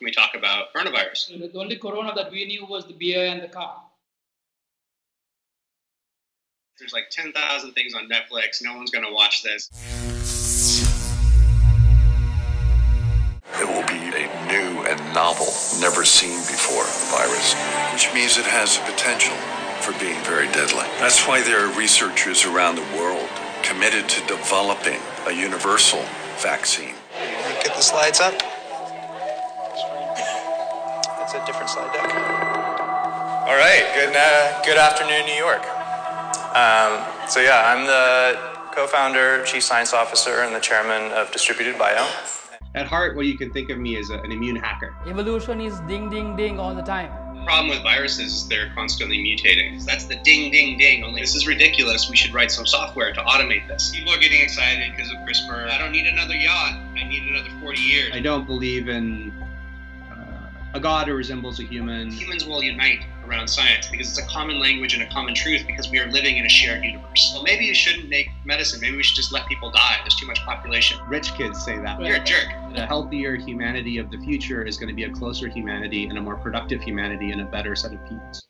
when we talk about coronavirus. The only corona that we knew was the beer and the car. There's like 10,000 things on Netflix. No one's going to watch this. It will be a new and novel, never seen before virus, which means it has the potential for being very deadly. That's why there are researchers around the world committed to developing a universal vaccine. Get the slides up. That's a different slide deck. All right. Good. Uh, good afternoon, New York. Um, so yeah, I'm the co-founder, chief science officer, and the chairman of Distributed Bio. At heart, what you can think of me as a, an immune hacker. Evolution is ding, ding, ding all the time. The problem with viruses is they're constantly mutating. That's the ding, ding, ding. Only this is ridiculous. We should write some software to automate this. People are getting excited because of CRISPR. I don't need another yacht. I need another 40 years. I don't believe in a god who resembles a human. Humans will unite around science because it's a common language and a common truth because we are living in a shared universe. Well, maybe you shouldn't make medicine. Maybe we should just let people die. There's too much population. Rich kids say that. You're a jerk. The healthier humanity of the future is going to be a closer humanity and a more productive humanity and a better set of peoples.